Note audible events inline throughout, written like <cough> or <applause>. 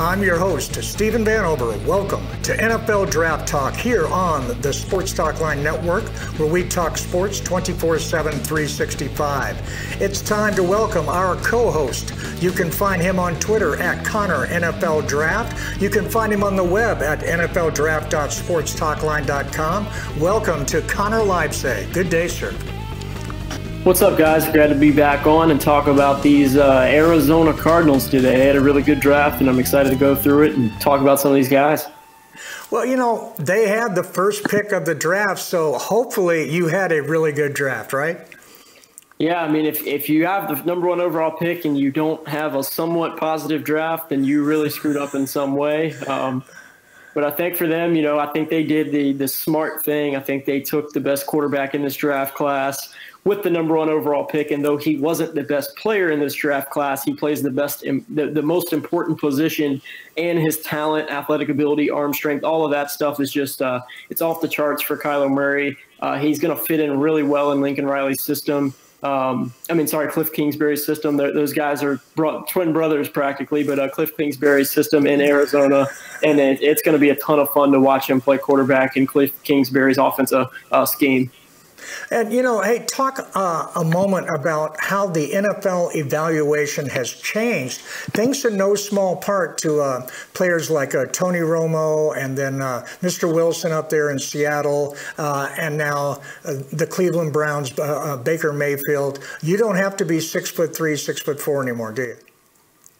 I'm your host, Steven Vanover. Welcome to NFL Draft Talk here on the Sports Talk Line Network, where we talk sports 24 7, 365. It's time to welcome our co host. You can find him on Twitter at Connor NFL Draft. You can find him on the web at NFLDraft.sportstalkline.com. Welcome to Connor Livesay. Good day, sir. What's up, guys? Glad to be back on and talk about these uh, Arizona Cardinals today. They had a really good draft, and I'm excited to go through it and talk about some of these guys. Well, you know, they had the first pick of the draft, so hopefully you had a really good draft, right? Yeah, I mean, if, if you have the number one overall pick and you don't have a somewhat positive draft, then you really screwed up in some way. Um, but I think for them, you know, I think they did the the smart thing. I think they took the best quarterback in this draft class with the number one overall pick. And though he wasn't the best player in this draft class, he plays the best, the, the most important position, and his talent, athletic ability, arm strength, all of that stuff is just uh, it's off the charts for Kyler Murray. Uh, he's going to fit in really well in Lincoln Riley's system. Um, I mean, sorry, Cliff Kingsbury's system. They're, those guys are bro- twin brothers practically, but uh, Cliff Kingsbury's system in Arizona, and it, it's going to be a ton of fun to watch him play quarterback in Cliff Kingsbury's offensive uh, scheme. And, you know, hey, talk uh, a moment about how the NFL evaluation has changed, thanks in no small part to uh, players like uh, Tony Romo and then uh, Mr. Wilson up there in Seattle, uh, and now uh, the Cleveland Browns, Baker Mayfield. You don't have to be six foot three, six foot four anymore, do you?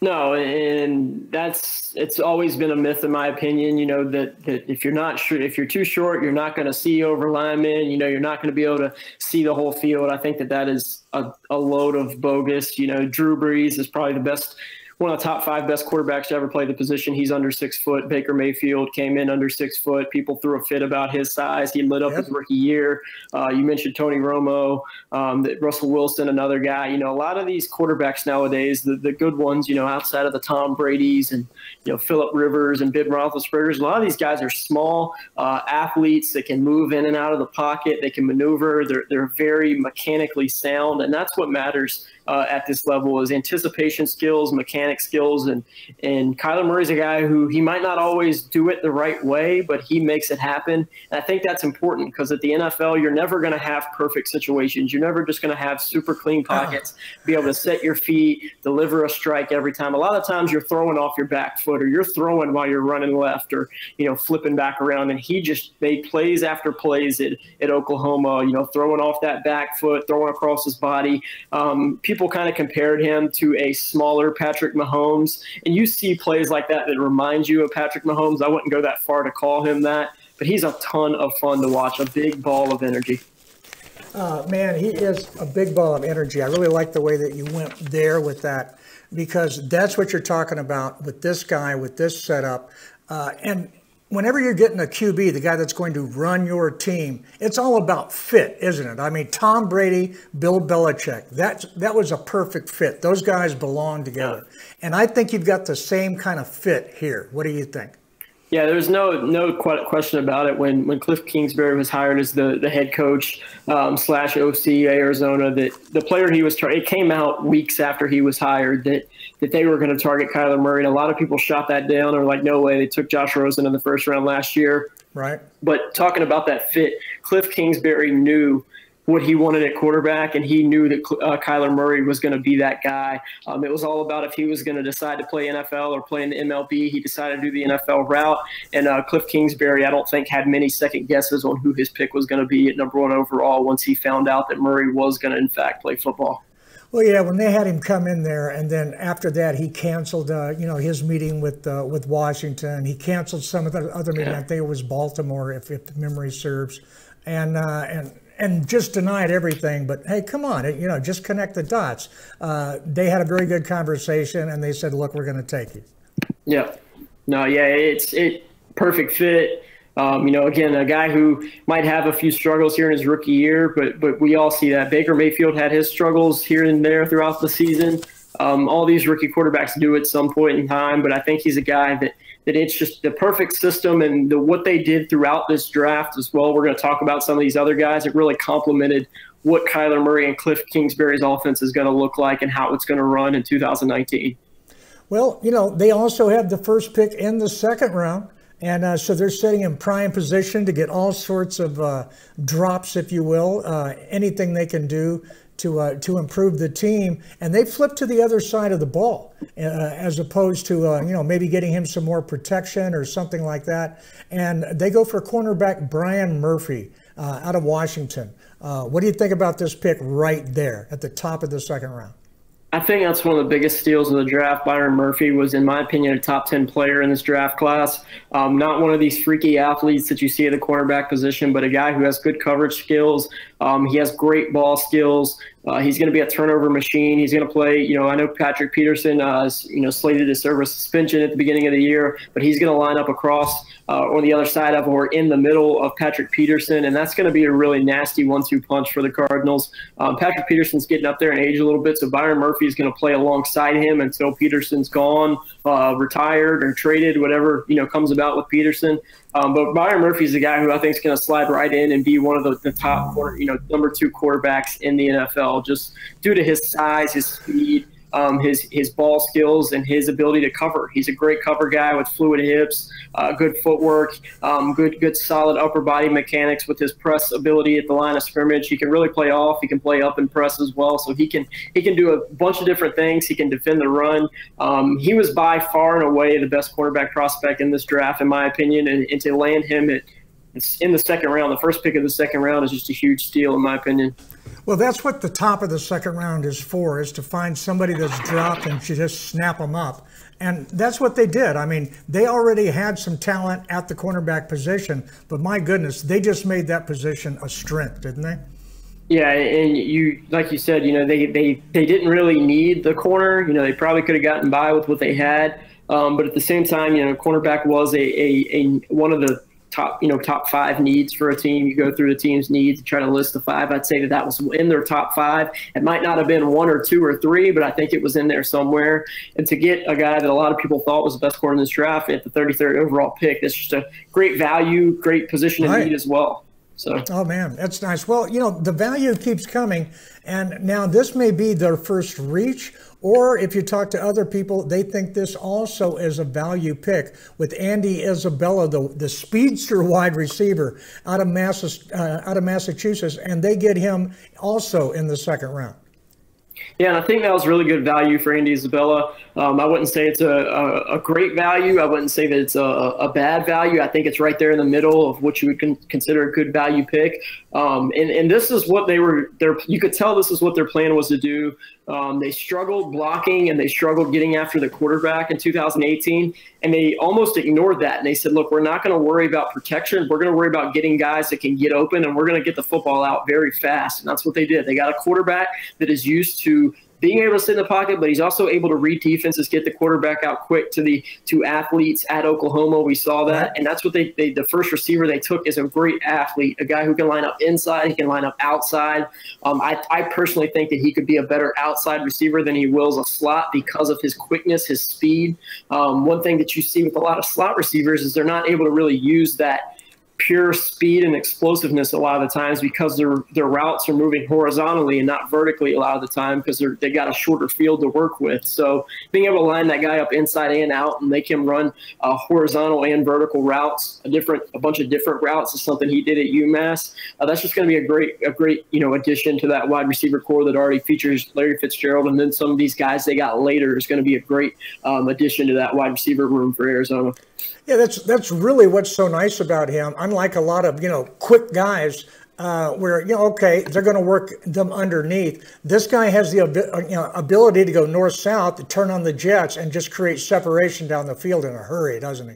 No, and that's it's always been a myth in my opinion. You know that that if you're not sure, if you're too short, you're not going to see over linemen. You know, you're not going to be able to see the whole field. I think that that is a, a load of bogus. You know, Drew Brees is probably the best one of the top five best quarterbacks to ever play the position. He's under six foot. Baker Mayfield came in under six foot. People threw a fit about his size. He lit up yep. his rookie year. Uh, you mentioned Tony Romo, um, Russell Wilson, another guy. You know, a lot of these quarterbacks nowadays, the, the good ones, you know, outside of the Tom Brady's and, you know, Philip Rivers and Ben Roethlisberger's, a lot of these guys are small uh, athletes that can move in and out of the pocket. They can maneuver. They're, they're very mechanically sound, and that's what matters uh, at this level is anticipation skills, mechanic skills, and and Kyler Murray's a guy who he might not always do it the right way, but he makes it happen. And I think that's important because at the NFL, you're never going to have perfect situations. You're never just going to have super clean ah. pockets, be able to set your feet, deliver a strike every time. A lot of times you're throwing off your back foot, or you're throwing while you're running left, or you know flipping back around. And he just made plays after plays at, at Oklahoma, you know, throwing off that back foot, throwing across his body. Um, people people kind of compared him to a smaller Patrick Mahomes. And you see plays like that that remind you of Patrick Mahomes. I wouldn't go that far to call him that, but he's a ton of fun to watch, a big ball of energy. Uh, man, he is a big ball of energy. I really like the way that you went there with that because that's what you're talking about with this guy, with this setup. Uh, and whenever you're getting a QB, the guy that's going to run your team, it's all about fit, isn't it? I mean, Tom Brady, Bill Belichick, that that was a perfect fit. Those guys belong together. And I think you've got the same kind of fit here. What do you think? Yeah, there's no no question about it. When when Cliff Kingsbury was hired as the the head coach um, slash OC Arizona, that the player he was it came out weeks after he was hired that that they were going to target Kyler Murray, and a lot of people shot that down. Or like, no way, they took Josh Rosen in the first round last year. Right. But talking about that fit, Cliff Kingsbury knew what he wanted at quarterback, and he knew that uh, Kyler Murray was going to be that guy. Um, it was all about if he was going to decide to play NFL or play in the MLB. He decided to do the NFL route, and uh, Cliff Kingsbury, I don't think, had many second guesses on who his pick was going to be at number one overall once he found out that Murray was going to, in fact, play football. Well, yeah, when they had him come in there, and then after that, he canceled, uh, you know, his meeting with uh, with Washington. He canceled some of the other meetings. Yeah. I think it was Baltimore, if, if memory serves, and uh, and and just denied everything. But hey, come on, you know, just connect the dots. Uh, they had a very good conversation, and they said, "Look, we're going to take you." Yeah, no, yeah, it's it perfect fit. Um, you know, again, a guy who might have a few struggles here in his rookie year, but but we all see that Baker Mayfield had his struggles here and there throughout the season. Um, all these rookie quarterbacks do at some point in time, but I think he's a guy that that it's just the perfect system and the, what they did throughout this draft as well. We're going to talk about some of these other guys. It really complemented what Kyler Murray and Cliff Kingsbury's offense is going to look like and how it's going to run in 2019. Well, you know, they also have the first pick in the second round. And uh, so they're sitting in prime position to get all sorts of uh, drops, if you will, uh, anything they can do to uh, to improve the team. And they flip to the other side of the ball, uh, as opposed to uh, you know maybe getting him some more protection or something like that. And they go for cornerback Byron Murphy out of Washington. what do you think about this pick right there at the top of the second round? I think that's one of the biggest steals of the draft. Byron Murphy was, in my opinion, a top 10 player in this draft class. Um, not one of these freaky athletes that you see at the cornerback position, but a guy who has good coverage skills. Um, he has great ball skills. Uh, he's going to be a turnover machine. He's going to play. You know, I know Patrick Peterson uh, is you know slated to serve a suspension at the beginning of the year, but he's going to line up across uh, on the other side of or in the middle of Patrick Peterson, and that's going to be a really nasty one-two punch for the Cardinals. Um, Patrick Peterson's getting up there in age a little bit, so Byron Murphy is going to play alongside him until Peterson's gone, uh, retired, or traded, whatever you know comes about with Peterson. Um, but Byron Murphy's a guy who I think is going to slide right in and be one of the, the top, you know, number two quarterbacks in the NFL, just due to his size, his speed, um, his his ball skills and his ability to cover. He's a great cover guy with fluid hips, uh, good footwork, um, good good solid upper body mechanics with his press ability at the line of scrimmage. He can really play off. He can play up and press as well. So he can he can do a bunch of different things. He can defend the run. Um, he was by far and away the best quarterback prospect in this draft, in my opinion, and, and to land him at in the second round, the first pick of the second round is just a huge steal, in my opinion. Well, that's what the top of the second round is for, is to find somebody that's dropped and to just snap them up. And that's what they did. I mean, they already had some talent at the cornerback position, but my goodness, they just made that position a strength, didn't they? Yeah, and you, like you said, you know, they they they didn't really need the corner. You know, they probably could have gotten by with what they had. Um, but at the same time, you know, cornerback was a, a, a one of the top, you know, top five needs for a team. You go through the team's needs, try to list the five. I'd say that that was in their top five. It might not have been one or two or three, but I think it was in there somewhere. And to get a guy that a lot of people thought was the best corner in this draft at the 33rd overall pick, that's just a great value, great position right. need as well. So. Oh man, that's nice. Well, you know, the value keeps coming, and now this may be their first reach, or if you talk to other people, they think this also is a value pick with Andy Isabella, the, the speedster wide receiver out of, uh, out of Massachusetts, and they get him also in the second round. Yeah, and I think that was really good value for Andy Isabella. Um, I wouldn't say it's a, a, a, great value. I wouldn't say that it's a, a, bad value. I think it's right there in the middle of what you would con- consider a good value pick. Um, and, and this is what they were there. You could tell this is what their plan was to do. Um, they struggled blocking and they struggled getting after the quarterback in 2018. And they almost ignored that. And they said, look, we're not going to worry about protection. We're going to worry about getting guys that can get open and we're going to get the football out very fast. And that's what they did. They got a quarterback that is used to being able to sit in the pocket, but he's also able to read defenses, get the quarterback out quick to the to athletes at Oklahoma. We saw that, and that's what they, they the first receiver they took is a great athlete, a guy who can line up inside, he can line up outside. Um, I, I personally think that he could be a better outside receiver than he will as a slot because of his quickness, his speed. Um, one thing that you see with a lot of slot receivers is they're not able to really use that pure speed and explosiveness a lot of the times because their their routes are moving horizontally and not vertically a lot of the time because they're they got a shorter field to work with. So being able to line that guy up inside and out and make him run uh, horizontal and vertical routes, a different a bunch of different routes is something he did at UMass. Uh, that's just going to be a great a great you know addition to that wide receiver corps that already features Larry Fitzgerald and then some of these guys they got later is going to be a great um, addition to that wide receiver room for Arizona. Yeah, that's that's really what's so nice about him. Unlike a lot of you know quick guys, uh, where you know okay they're going to work them underneath. This guy has the uh, you know, ability to go north south, to turn on the jets, and just create separation down the field in a hurry, doesn't he?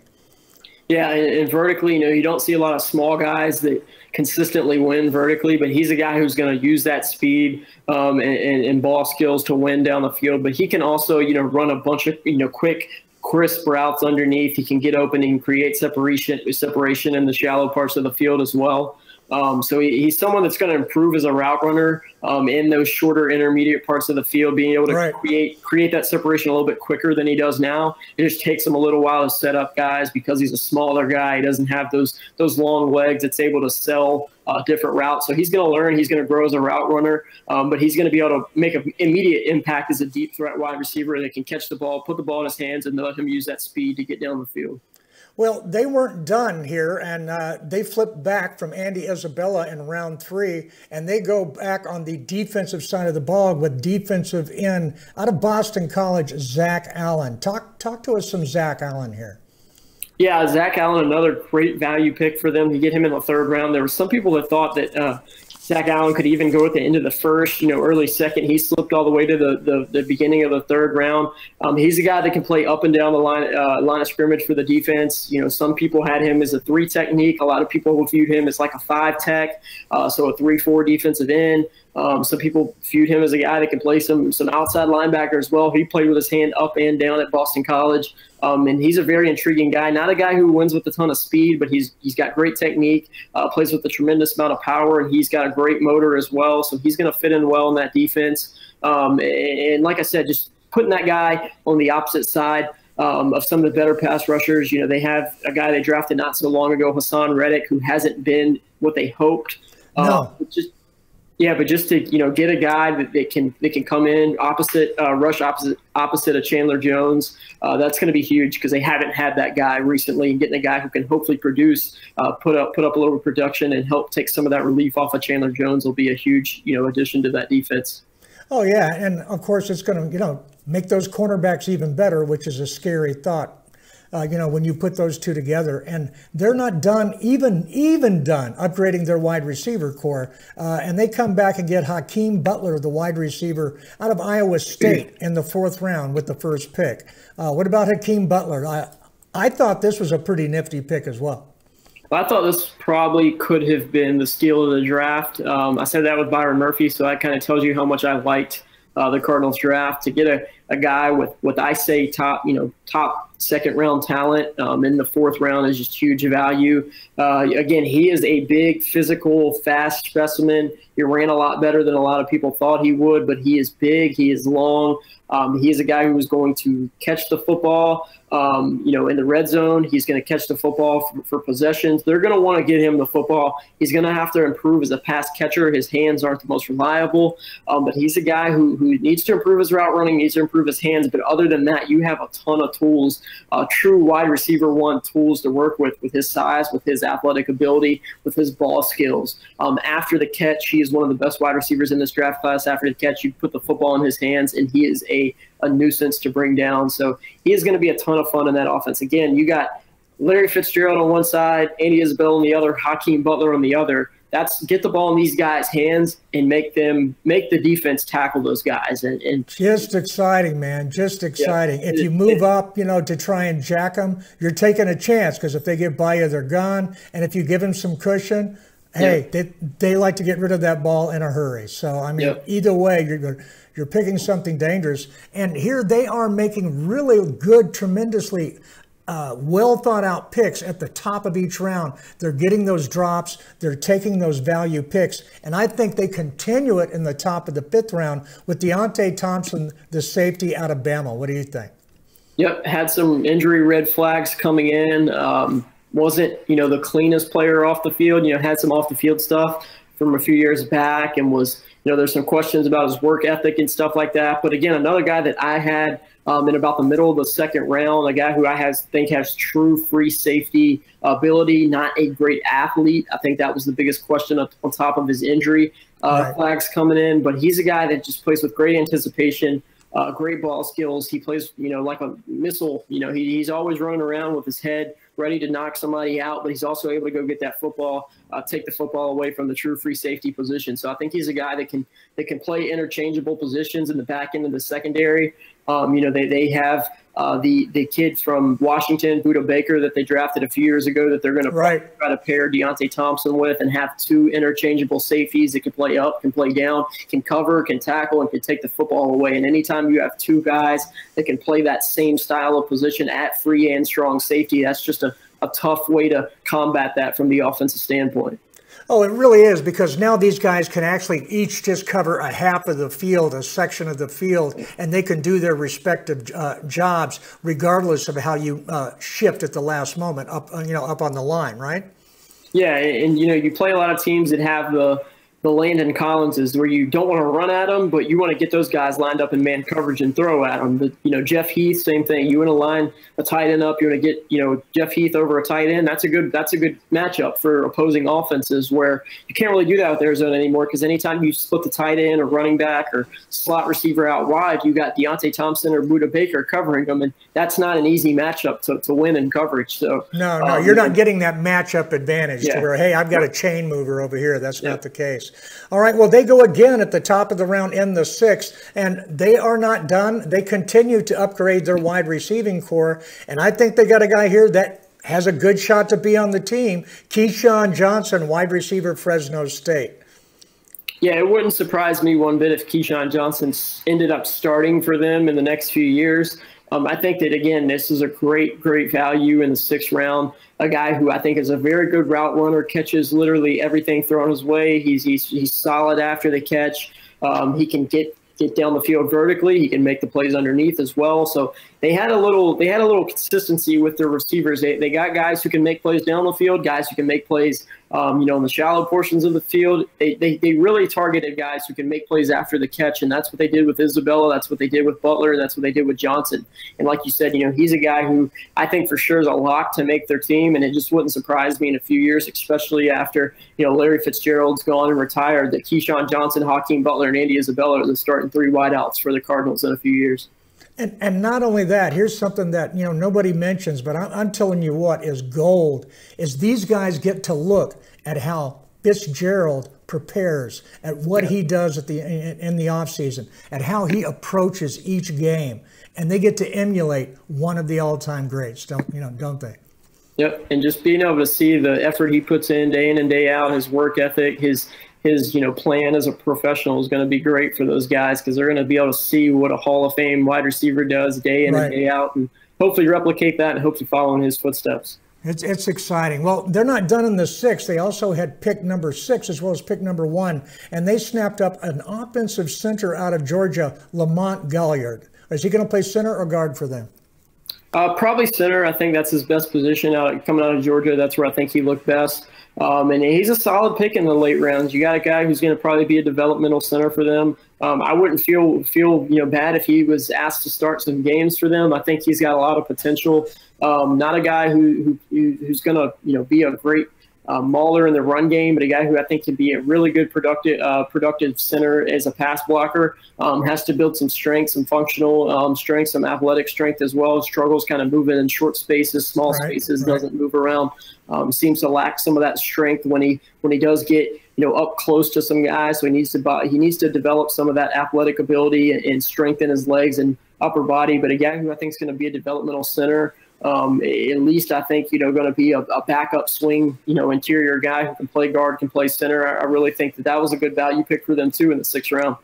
Yeah, and, and vertically, you know, you don't see a lot of small guys that consistently win vertically, but he's a guy who's going to use that speed um, and, and, and, ball skills to win down the field. But he can also, you know, run a bunch of you know quick crisp routes underneath. He can get open and create separation separation in the shallow parts of the field as well. Um, so he, he's someone that's going to improve as a route runner um, in those shorter intermediate parts of the field, being able to right. create create that separation a little bit quicker than he does now. It just takes him a little while to set up guys because he's a smaller guy. He doesn't have those those long legs. It's able to sell uh, different routes. So he's going to learn. He's going to grow as a route runner, um, but he's going to be able to make an immediate impact as a deep threat wide receiver that can catch the ball, put the ball in his hands, and let him use that speed to get down the field. Well, they weren't done here, and uh, they flipped back from Andy Isabella in round three, and they go back on the defensive side of the ball with defensive end out of Boston College, Zach Allen. Talk talk to us some Zach Allen here. Yeah, Zach Allen, another great value pick for them to get him in the third round. There were some people that thought that uh, Zach Allen could even go at the end of the first, you know, early second. He slipped all the way to the, the, the beginning of the third round. Um, he's a guy that can play up and down the line uh, line of scrimmage for the defense. You know, some people had him as a three technique. A lot of people viewed him as like a five tech, uh, so a three four defensive end. Um, some people viewed him as a guy that can play some some outside linebacker as well. He played with his hand up and down at Boston College, um, and he's a very intriguing guy. Not a guy who wins with a ton of speed, but he's he's got great technique, uh, plays with a tremendous amount of power, and he's got a great motor as well. So he's going to fit in well in that defense. Um, and, and like I said, just putting that guy on the opposite side. Um, of some of the better pass rushers. You know, they have a guy they drafted not so long ago, Haason Reddick, who hasn't been what they hoped. No. Uh, just yeah, but just to you know get a guy that, can that can come in opposite uh, rush opposite opposite of Chandler Jones, uh, that's going to be huge because they haven't had that guy recently. And getting a guy who can hopefully produce, uh, put up put up a little production, and help take some of that relief off of Chandler Jones will be a huge you know addition to that defense. Oh yeah, and of course it's going to you know make those cornerbacks even better, which is a scary thought uh, you know, when you put those two together. And they're not done, even even done, upgrading their wide receiver corps. Uh, and they come back and get Hakeem Butler, the wide receiver out of Iowa State, <clears throat> in the fourth round with the first pick. Uh, what about Hakeem Butler? I, I thought this was a pretty nifty pick as well. I thought this probably could have been the steal of the draft. Um, I said that with Byron Murphy, so that kind of tells you how much I liked uh, the Cardinals draft to get a, a guy with what I say top, you know, top second round talent um, in the fourth round is just huge value. Uh, again, he is a big, physical, fast specimen. He ran a lot better than a lot of people thought he would, but he is big, he is long. Um, he is a guy who is going to catch the football. Um, you know, in the red zone, he's going to catch the football for, for possessions. They're going to want to get him the football. He's going to have to improve as a pass catcher. His hands aren't the most reliable, um, but he's a guy who, who needs to improve his route running, needs to improve his hands. But other than that, you have a ton of tools, uh, true wide receiver one tools to work with, with his size, with his athletic ability, with his ball skills. Um, after the catch, he is one of the best wide receivers in this draft class. After the catch, you put the football in his hands, and he is a a, nuisance to bring down. So he is going to be a ton of fun in that offense. Again, you got Larry Fitzgerald on one side, Andy Isabella on the other, Hakeem Butler on the other. That's get the ball in these guys' hands and make them make the defense tackle those guys. And, and just exciting, man. Just exciting. Yeah. If you move <laughs> up, you know, to try and jack them, you're taking a chance because if they get by you, they're gone. And if you give them some cushion, hey, yeah. they, they like to get rid of that ball in a hurry. So I mean, yep. either way, you're you're picking something dangerous. And here they are making really good, tremendously uh, well thought out picks at the top of each round. They're getting those drops, they're taking those value picks. And I think they continue it in the top of the fifth round with Deionte Thompson, the safety out of Bama. What do you think? Yep, had some injury red flags coming in. Um, wasn't, you know, the cleanest player off the field, you know, had some off the field stuff from a few years back and was you know, there's some questions about his work ethic and stuff like that. But again, another guy that I had um, in about the middle of the second round, a guy who I has, think has true free safety ability, not a great athlete. I think that was the biggest question on top of his injury uh, right. flags coming in. But he's a guy that just plays with great anticipation. Uh, great ball skills. He plays, you know, like a missile. You know, he, he's always running around with his head ready to knock somebody out, but he's also able to go get that football, uh, take the football away from the true free safety position. So I think he's a guy that can that can play interchangeable positions in the back end of the secondary. Um, you know, they they have uh, the the kid from Washington, Budda Baker, that they drafted a few years ago, that they're going right. to try to pair Deionte Thompson with, and have two interchangeable safeties that can play up, can play down, can cover, can tackle, and can take the football away. And anytime you have two guys that can play that same style of position at free and strong safety, that's just a, a tough way to combat that from the offensive standpoint. Oh, it really is because now these guys can actually each just cover a half of the field, a section of the field, and they can do their respective uh, jobs regardless of how you uh, shift at the last moment up, uh, you know, up on the line, right? Yeah, and you know, you play a lot of teams that have the the Landon Collinses, where you don't want to run at them, but you want to get those guys lined up in man coverage and throw at them. But you know, Jeff Heath, same thing. You want to line a tight end up. You want to get you know Jeff Heath over a tight end. That's a good that's a good matchup for opposing offenses where you can't really do that with Arizona anymore because anytime you split the tight end or running back or slot receiver out wide, you got Deionte Thompson or Budda Baker covering them, and that's not an easy matchup to, to win in coverage. So no, no, um, you're not getting that matchup advantage yeah. to where hey, I've got a chain mover over here. That's yeah. not the case. All right, well, they go again at the top of the round in the sixth, and they are not done. They continue to upgrade their wide receiving corps, and I think they got a guy here that has a good shot to be on the team. Keyshawn Johnson, wide receiver, Fresno State. Yeah, it wouldn't surprise me one bit if Keyshawn Johnson ended up starting for them in the next few years. Um, I think that again, this is a great, great value in the sixth round. A guy who I think is a very good route runner, catches literally everything thrown his way. He's he's he's solid after the catch. Um, he can get get down the field vertically. He can make the plays underneath as well. So they had a little they had a little consistency with their receivers. They, they got guys who can make plays down the field, guys who can make plays um, you know in the shallow portions of the field. They, they they really targeted guys who can make plays after the catch, and that's what they did with Isabella. That's what they did with Butler. That's what they did with Johnson. And like you said, you know he's a guy who I think for sure is a lock to make their team, and it just wouldn't surprise me in a few years, especially after you know Larry Fitzgerald's gone and retired, that Keyshawn Johnson, Hakeem Butler, and Andy Isabella are the starting three wideouts for the Cardinals in a few years. And, and not only that, here's something that you know nobody mentions, but I'm, I'm telling you what is gold is these guys get to look at how Fitzgerald prepares, at what yeah. he does at the in, in the offseason, at how he approaches each game, and they get to emulate one of the all-time greats, don't you know? Don't they? Yep, and just being able to see the effort he puts in day in and day out, his work ethic, his his you know plan as a professional is going to be great for those guys because they're going to be able to see what a Hall of Fame wide receiver does day in right. and day out, and hopefully replicate that and hopefully follow in his footsteps. It's, it's exciting. Well, they're not done in the six. They also had pick number six as well as pick number one, and they snapped up an offensive center out of Georgia, Lamont Gaillard. Is he going to play center or guard for them? Uh, probably center. I think that's his best position out coming out of Georgia. That's where I think he looked best. Um, and he's a solid pick in the late rounds. You got a guy who's going to probably be a developmental center for them. Um, I wouldn't feel feel you know bad if he was asked to start some games for them. I think he's got a lot of potential. Um, not a guy who, who who's going to you know be a great uh, mauler in the run game, but a guy who I think can be a really good productive uh, productive center as a pass blocker. Um, has to build some strength, some functional um, strength, some athletic strength as well. Struggles kind of moving in short spaces, small right, spaces, right. doesn't move around. Um, seems to lack some of that strength when he when he does get you know up close to some guys. So he needs to he needs to develop some of that athletic ability and, and strengthen his legs and upper body. But a guy who I think is going to be a developmental center um, at least I think you know going to be a, a, backup swing, you know, interior guy who can play guard, can play center. I, I, really think that that was a good value pick for them too in the sixth round.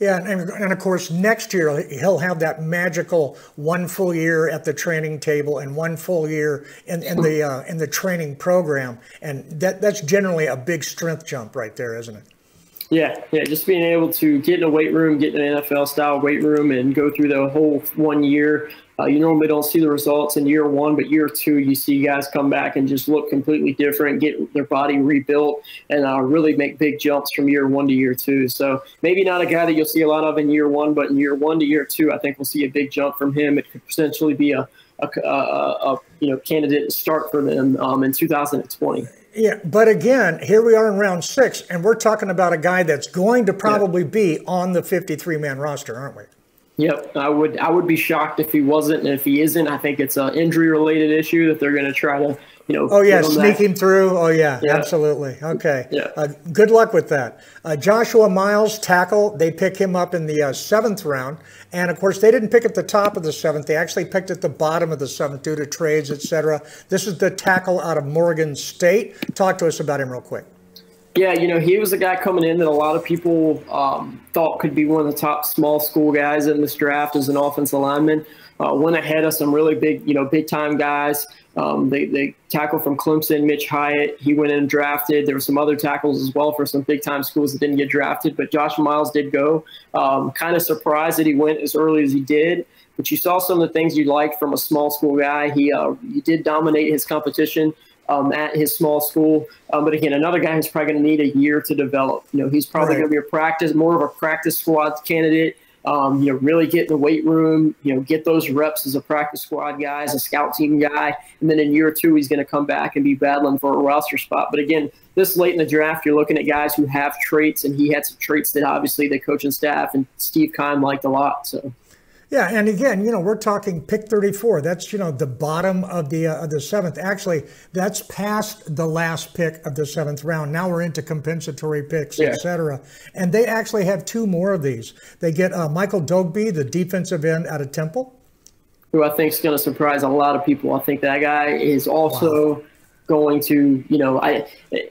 Yeah, and, and of course next year he'll have that magical one full year at the training table and one full year in, in the uh, in the training program, and that that's generally a big strength jump right there, isn't it? Yeah, yeah, just being able to get in a weight room, get in an NFL style weight room, and go through the whole one year uh, you normally don't see the results in year one, but year two, you see guys come back and just look completely different, get their body rebuilt, and uh, really make big jumps from year one to year two. So maybe not a guy that you'll see a lot of in year one, but in year one to year two, I think we'll see a big jump from him. It could potentially be a, a, a, a you know candidate to start for them um, in 2020. Yeah, but again, here we are in round six, and we're talking about a guy that's going to probably yeah. be on the 53 man roster, aren't we? Yep, I would I would be shocked if he wasn't, and if he isn't, I think it's an injury related issue that they're going to try to, you know. Oh yeah, sneak him through. Oh yeah, yeah. absolutely. Okay. Yeah. Uh, good luck with that. Uh, Joshua Miles, tackle. They pick him up in the uh, seventh round, and of course they didn't pick at the top of the seventh. They actually picked at the bottom of the seventh due to trades, etc. This is the tackle out of Morgan State. Talk to us about him real quick. Yeah, you know, he was a guy coming in that a lot of people um, thought could be one of the top small school guys in this draft as an offensive lineman. Uh, went ahead of some really big, you know, big time guys. Um, they, they tackle from Clemson, Mitch Hyatt. He went in and drafted. There were some other tackles as well for some big time schools that didn't get drafted, but Josh Miles did go. Um, kind of surprised that he went as early as he did but you saw some of the things you liked from a small school guy. He uh, he did dominate his competition um, at his small school. Um, but again, another guy who's probably going to need a year to develop. You know, he's probably right. going to be a practice, more of a practice squad candidate. Um, you know, really get in the weight room, you know, get those reps as a practice squad guy, as a scout team guy. And then in year two, he's going to come back and be battling for a roster spot. But again, this late in the draft, you're looking at guys who have traits, and he had some traits that obviously the coaching staff and Steve Keim liked a lot. So. Yeah, and again, you know, we're talking pick 34. That's you know the bottom of the uh, of the seventh. Actually, that's past the last pick of the seventh round. Now we're into compensatory picks, yeah. etc. And they actually have two more of these. They get uh, Michael Dogbe, the defensive end out of Temple, who I think is going to surprise a lot of people. I think that guy is also. Wow going to, you know, I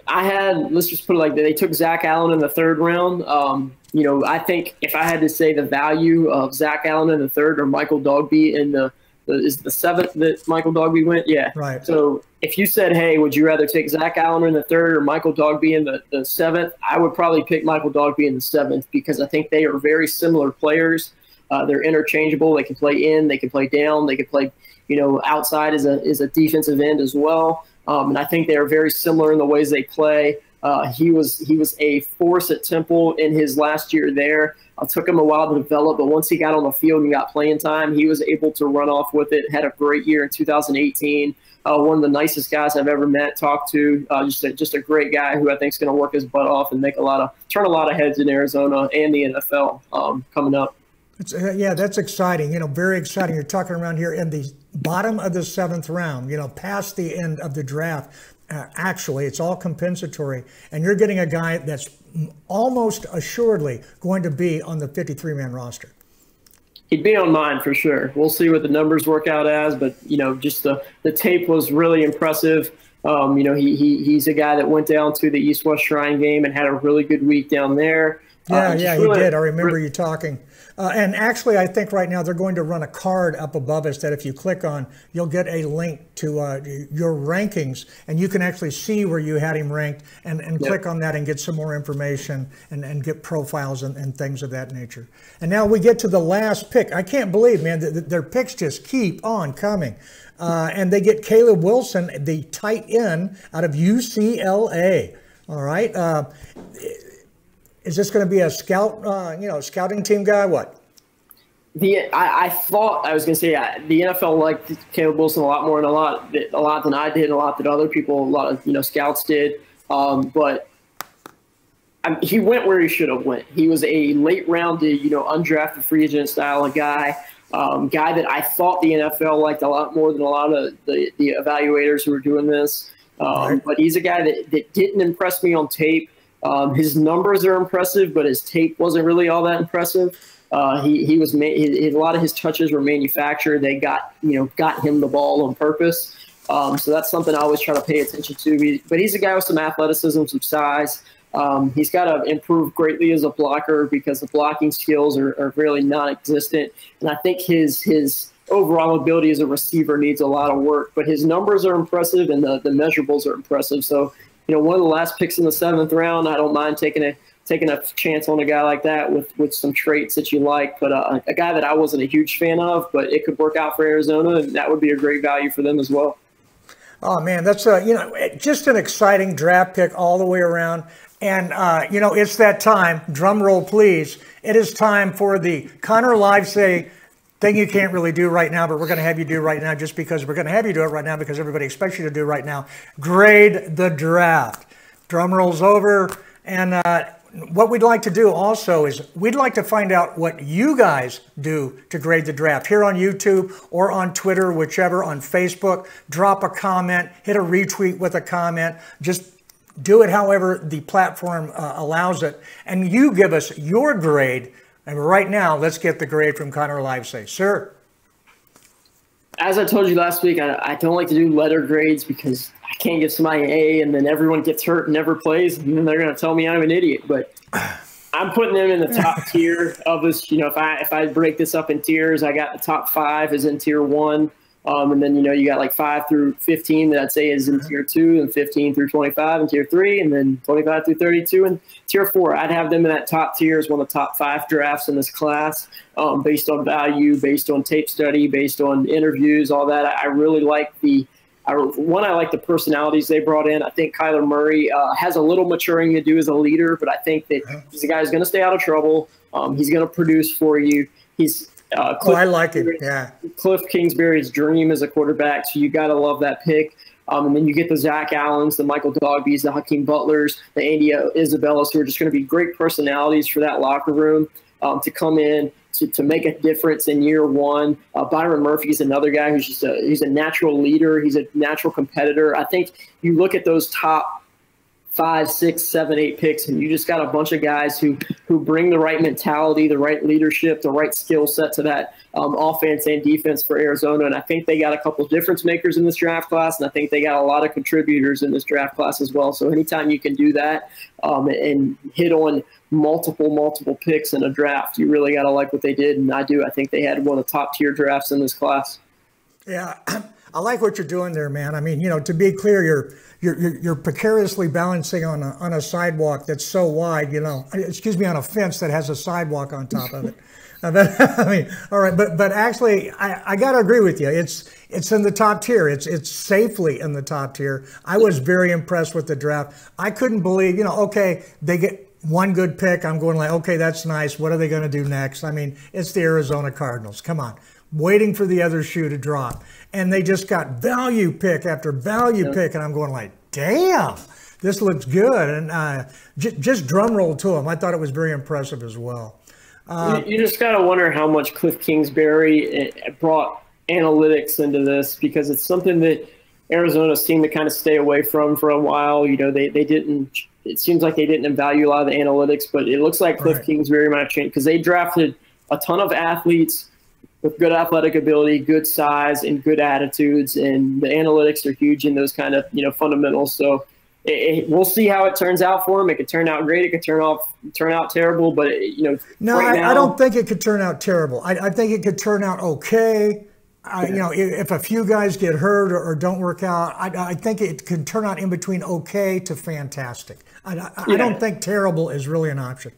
I had let's just put it like they took Zach Allen in the third round. Um, you know, I think if I had to say the value of Zach Allen in the third or Michael Dogbe in the, the is the seventh that Michael Dogbe went, yeah. Right. So if you said, hey, would you rather take Zach Allen in the third or Michael Dogbe in the, the seventh? I would probably pick Michael Dogbe in the seventh because I think they are very similar players. Uh, they're interchangeable. They can play in, they can play down, they can play, you know, outside as a as a defensive end as well. Um, and I think they are very similar in the ways they play. Uh, he was he was a force at Temple in his last year there. It took him a while to develop, but once he got on the field and got playing time, he was able to run off with it. Had a great year in 2018. Uh, one of the nicest guys I've ever met, talked to. Uh, just a, just a great guy who I think is going to work his butt off and make a lot of turn a lot of heads in Arizona and the NFL um, coming up. Uh, yeah, that's exciting. You know, very exciting. You're talking around here in the bottom of the seventh round. You know, past the end of the draft. Uh, actually, it's all compensatory, and you're getting a guy that's almost assuredly going to be on the 53 man roster. He'd be on mine for sure. We'll see what the numbers work out as, but you know, just the the tape was really impressive. Um, you know, he, he he's a guy that went down to the East West Shrine game and had a really good week down there. Yeah, uh, yeah, really, he did. I remember you talking. Uh, and actually, I think right now they're going to run a card up above us that if you click on, you'll get a link to uh, your rankings, and you can actually see where you had him ranked and, and yep. click on that and get some more information and, and get profiles and, and things of that nature. And now we get to the last pick. I can't believe, man, that their picks just keep on coming. Uh, and they get Caleb Wilson, the tight end out of UCLA. All right. Uh, is this going to be a scout, uh, you know, scouting team guy? What? The I, I thought I was going to say uh, the NFL liked Caleb Wilson a lot more and a lot a lot than I did, a lot that other people, a lot of you know scouts did. Um, but I he went where he should have went. He was a late rounded, you know, undrafted free agent style of guy. Um, guy that I thought the NFL liked a lot more than a lot of the, the evaluators who were doing this. Um, right. But he's a guy that, that didn't impress me on tape. Um, his numbers are impressive, but his tape wasn't really all that impressive. Uh, he he was ma- a lot of his touches were manufactured. They got you know got him the ball on purpose. Um, so that's something I always try to pay attention to. He, but he's a guy with some athleticism, some size. Um, he's got to improve greatly as a blocker because the blocking skills are, are really non-existent. And I think his his overall ability as a receiver needs a lot of work. But his numbers are impressive and the, the measurables are impressive. So you know, one of the last picks in the seventh round. I don't mind taking a taking a chance on a guy like that with with some traits that you like. But uh, a guy that I wasn't a huge fan of, but it could work out for Arizona, and that would be a great value for them as well. Oh man, that's a you know just an exciting draft pick all the way around. And uh, you know it's that time. Drum roll, please. It is time for the Connor Livesay thing you can't really do right now, but we're going to have you do right now just because we're going to have you do it right now because everybody expects you to do right now. Grade the draft. Drum rolls over. And uh, what we'd like to do also is we'd like to find out what you guys do to grade the draft here on YouTube or on Twitter, whichever, on Facebook. Drop a comment, hit a retweet with a comment. Just do it however the platform uh, allows it. And you give us your grade and right now, let's get the grade from Connor Livesay. Sir. As I told you last week, I, I, don't like to do letter grades because I can't give somebody an A and then everyone gets hurt and never plays, and then they're going to tell me I'm an idiot. But <sighs> I'm putting them in the top <laughs> tier of this. You know, if I if I break this up in tiers, I got the top five is in tier one. Um, and then, you know, you got like five through 15 that I'd say is in tier two, and 15 through 25 in tier three, and then 25 through 32 in tier four. I'd have them in that top tier as one of the top five drafts in this class um, based on value, based on tape study, based on interviews, all that. I really like the I, one, I like the personalities they brought in. I think Kyler Murray uh, has a little maturing to do as a leader, but I think that he's a guy who's going to stay out of trouble. Um, he's going to produce for you. He's uh, oh, I like it. Yeah, Cliff Kingsbury's dream as a quarterback, so you got to love that pick. Um, and then you get the Zach Allens, the Michael Dogbes, the Hakeem Butlers, the Andy Isabellas, who are just going to be great personalities for that locker room um, to come in to, to make a difference in year one. Uh, Byron Murphy is another guy who's just a he's a natural leader. He's a natural competitor. I think you look at those top five, six, seven, eight picks, and you just got a bunch of guys who who bring the right mentality, the right leadership, the right skill set to that um, offense and defense for Arizona. And I think they got a couple difference makers in this draft class, and I think they got a lot of contributors in this draft class as well. So anytime you can do that um, and hit on multiple, multiple picks in a draft, you really got to like what they did. And I do. I think they had one of the top tier drafts in this class. Yeah, <clears throat> I like what you're doing there, man. I mean, you know, to be clear, you're you're, you're, precariously balancing on a, on a sidewalk that's so wide, you know, excuse me, on a fence that has a sidewalk on top of it. <laughs> Uh, <laughs> I mean, all right, but but actually, I, I got to agree with you. It's it's in the top tier. It's it's safely in the top tier. I was very impressed with the draft. I couldn't believe, you know, okay, they get one good pick. I'm going like, okay, that's nice. What are they going to do next? I mean, it's the Arizona Cardinals. Come on, waiting for the other shoe to drop and they just got value pick after value yeah. pick, and I'm going like, damn, this looks good, and uh, j- just drum roll to them. I thought it was very impressive as well. Uh, you, you, just gotta wonder how much Cliff Kingsbury eh, brought analytics into this because it's something that Arizona seemed to kind of stay away from for a while. You know, they they didn't. It seems like they didn't value a lot of the analytics, but it looks like Cliff right. Kingsbury might have changed because they drafted a ton of athletes with good athletic ability, good size, and good attitudes. And the analytics are huge in those kind of you know fundamentals. So it, it, we'll see how it turns out for him. It could turn out great. It could turn off turn out terrible. But it, you know, no, right I, now, I, don't think it could turn out terrible. I, I think it could turn out okay. I, you know, if a few guys get hurt or, or don't work out, I, I, think it can turn out in between okay to fantastic. I, yeah. I don't think terrible is really an option.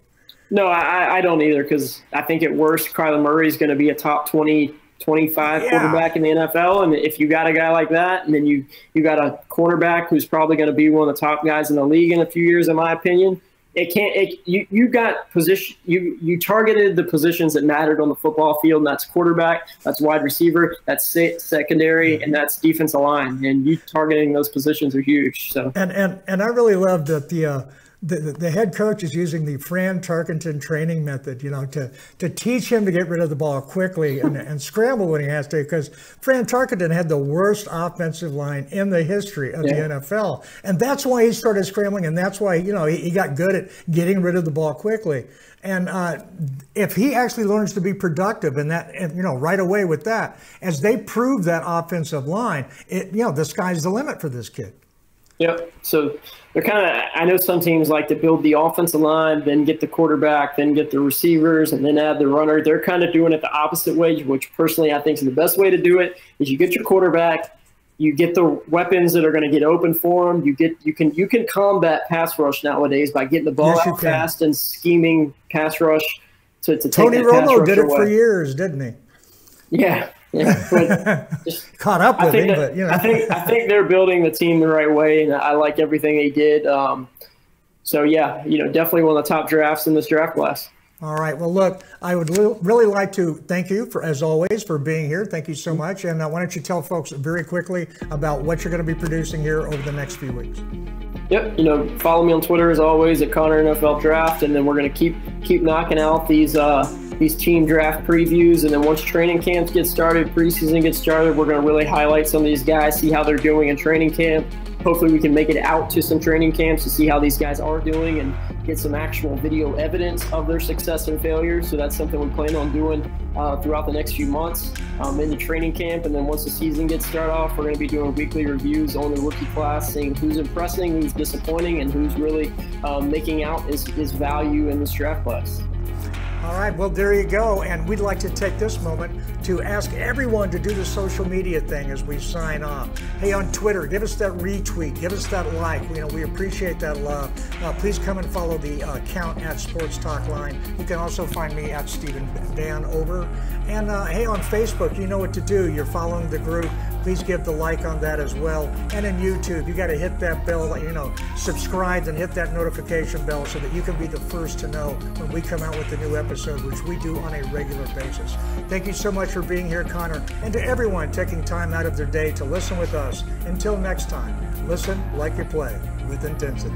No, I, I don't either because I think at worst, Kyler Murray is going to be a top 20, 25 yeah. quarterback in the NFL. And if you got a guy like that, and then you you got a cornerback who's probably going to be one of the top guys in the league in a few years, in my opinion, it can't. It, you you got position. You you targeted the positions that mattered on the football field, and that's quarterback, that's wide receiver, that's secondary, and that's defensive line. And you targeting those positions are huge. So and and and I really love that the. Uh, the, the head coach is using the Fran Tarkenton training method, you know, to, to teach him to get rid of the ball quickly and, <laughs> and scramble when he has to, because Fran Tarkenton had the worst offensive line in the history of yeah. the NFL. And that's why he started scrambling, and that's why, you know, he, he got good at getting rid of the ball quickly. And uh, if he actually learns to be productive and that, and, you know, right away with that, as they prove that offensive line, it, you know, the sky's the limit for this kid. Yep. So they're kind of, I know some teams like to build the offensive line, then get the quarterback, then get the receivers, and then add the runner. They're kind of doing it the opposite way, which personally I think is the best way to do it. Is you get your quarterback, you get the weapons that are going to get open for them. You get you can you can combat pass rush nowadays by getting the ball yes, out fast and scheming pass rush to, to Tony Romo did it away. for years, didn't he? Yeah, yeah, <laughs> just, caught up with him. That, but you know, I think I think they're building the team the right way, and I like everything they did. Um, so yeah, you know, definitely one of the top drafts in this draft class. All right. Well, look, I would really like to thank you for, as always, for being here. Thank you so much. And uh, why don't you tell folks very quickly about what you're going to be producing here over the next few weeks? Yep. You know, follow me on Twitter as always at Connor NFL Draft, and then we're going to keep keep knocking out these. Uh, these team draft previews. And then once training camps get started, preseason gets started, we're going to really highlight some of these guys, see how they're doing in training camp. Hopefully, we can make it out to some training camps to see how these guys are doing and get some actual video evidence of their success and failures. So that's something we plan on doing uh, throughout the next few months um, in the training camp. And then once the season gets started off, we're going to be doing weekly reviews on the rookie class, seeing who's impressing, who's disappointing, and who's really um, making out his, his value in this draft class. All right, well, there you go. And we'd like to take this moment to ask everyone to do the social media thing as we sign off. Hey, on Twitter, give us that retweet, give us that like. You know, we appreciate that love. Uh, please come and follow the uh, account at Sports Talk Line. You can also find me at Steven Van Over. And uh, hey, on Facebook, you know what to do. You're following the group please give the like on that as well. And in YouTube, you got to hit that bell, you know, subscribe and hit that notification bell so that you can be the first to know when we come out with a new episode, which we do on a regular basis. Thank you so much for being here, Connor, and to everyone taking time out of their day to listen with us. Until next time, listen like you play with intensity.